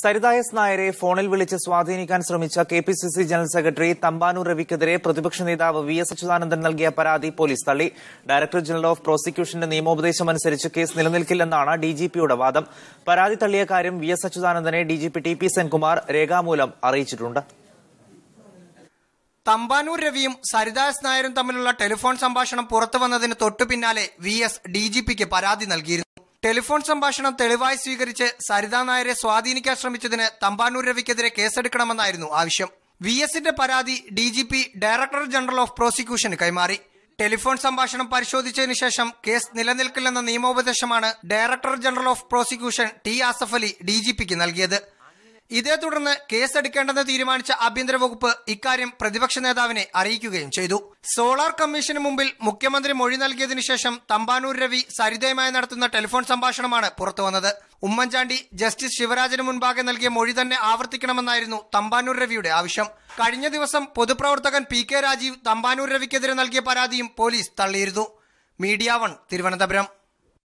സരിത നായരെ ഫോണിൽ വിളിച്ച് സ്വാധീനിക്കാൻ ശ്രമിച്ച K P C C general secretary Thampanoor രവിക്കെതിരെ പ്രതിപക്ഷ നേതാവ് വി എസ് അച്യുതാനന്ദൻ നൽകിയ പരാതി പോലീസ് തള്ളി. ഡയറക്ടർ ജനറൽ ഓഫ് പ്രോസിക്യൂഷന്റെ നിയമോപദേശം അനുസരിച്ച് കേസ് നിലനിൽക്കില്ലെന്നാണ് ഡിജിപിയുടെ വാദം. പരാതി തള്ളിയ കാര്യം വി എസ് അച്യുതാനന്ദനെ ഡിജിപി ടി പി സെൻകുമാർ രേഖാമൂലം അറിയിച്ചിട്ടുണ്ട്. തമ്പാനൂർ രവിയും സരിദാസ് നായരും തമ്മിലുള്ള ടെലിഫോൺ സംഭാഷണം പുറത്തു വന്നതിന് തൊട്ടു പിന്നാലെ വി എസ് ഡി ജി പിക്ക് പരാതി നൽകിയിരുന്നു. ടെലിഫോൺ സംഭാഷണം തെളിവായി സ്വീകരിച്ച് സരിതാ നായരെ സ്വാധീനിക്കാൻ ശ്രമിച്ചതിന് തമ്പാനൂർ രവിക്കെതിരെ കേസെടുക്കണമെന്നായിരുന്നു ആവശ്യം. വി എസിന്റെ പരാതി D G P director general of പ്രോസിക്യൂഷന് കൈമാറി. ടെലിഫോൺ സംഭാഷണം പരിശോധിച്ചതിന് ശേഷം കേസ് നിലനിൽക്കില്ലെന്ന നിയമോപദേശമാണ് director general of prosecution T Asaf Ali D G പിക്ക് നൽകിയത്. ഇതേ തുടർന്ന് കേസെടുക്കേണ്ടെന്ന് തീരുമാനിച്ച ആഭ്യന്തര വകുപ്പ് ഇക്കാര്യം പ്രതിപക്ഷ നേതാവിനെ അറിയിക്കുകയും ചെയ്തു. സോളാർ കമ്മീഷന് മുമ്പിൽ മുഖ്യമന്ത്രി മൊഴി നൽകിയതിനു ശേഷം തമ്പാനൂർ രവി സരിതയുമായി നടത്തുന്ന ടെലിഫോൺ സംഭാഷണമാണ് പുറത്തുവന്നത് ഉമ്മൻചാണ്ടി ജസ്റ്റിസ് ശിവരാജന് മുൻപാകെ നൽകിയ മൊഴി തന്നെ ആവർത്തിക്കണമെന്നായിരുന്നു തമ്പാനൂർ രവിയുടെ ആവശ്യം. കഴിഞ്ഞ ദിവസം പൊതുപ്രവർത്തകൻ പി കെ രാജീവ് തമ്പാനൂർ രവിക്കെതിരെ നൽകിയ പരാതിയും പോലീസ് തള്ളിയിരുന്നു. Media one Thiruvananthapuram.